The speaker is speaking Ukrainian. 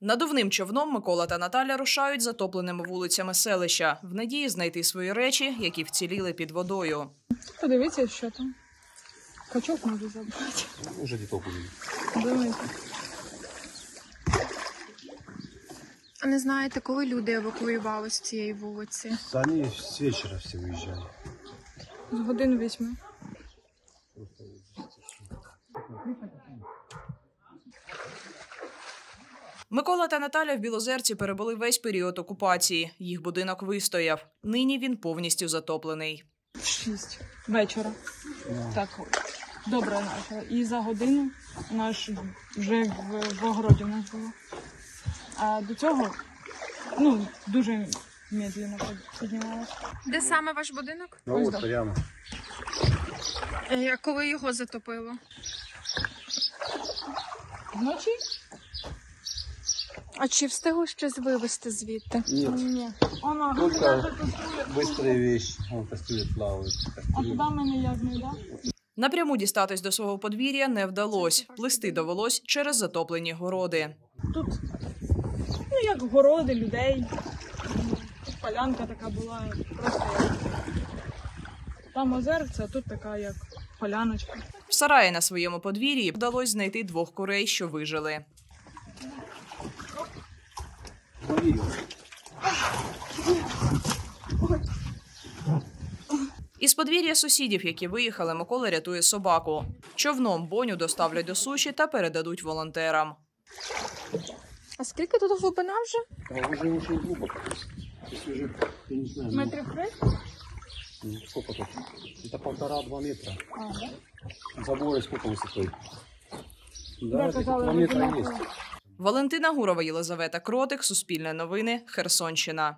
Надувним човном Микола та Наталя рушають затопленими вулицями селища в надії знайти свої речі, які вціліли під водою. Подивіться, що там. Качок можу забрати. Уже где-то. Давайте. А не знаєте, коли люди евакуювали з цієї вулиці? Они с вечера все уезжали. З годин вісьми. Микола та Наталя в Білозерці перебули весь період окупації. Їх будинок вистояв. Нині він повністю затоплений. В шість вечора. Так, добре начало. І за годину наш вже в, в огороді нас було. А до цього ну, дуже медленно піднімалося. Де саме ваш будинок? Ну Ось вот прямо. Е, А коли його затопило? Вночі? А чи встигли щось вивезти звідти? Нет, Ні. Вона Только быстрые вещи. Вон кастрюля плавает. А ми ніяк не йдемо? Напряму дістатись до свого подвір'я не вдалось. Плисти довелось через затоплені городи. Тут, ну як городи людей. Тут полянка така була, просто як. Там озерце, а тут така як поляночка. В сараї на своєму подвір'ї вдалось знайти двох курей, що вижили. Із подвір'я сусідів, які виїхали, Микола рятує собаку. Човном боню доставлять до суші та передадуть волонтерам. А скільки тут глибина вже? А уже очень глубоко. Если уже, я не знаю, ну, Метрів три? ну, сколько тут? Это полтора-два метра. А, да? Заборы сколько высотой? Да, Да, где-то казалось, два метра одинаково. Валентина Гурова, Єлизавета Кротик, Суспільне новини, Херсонщина.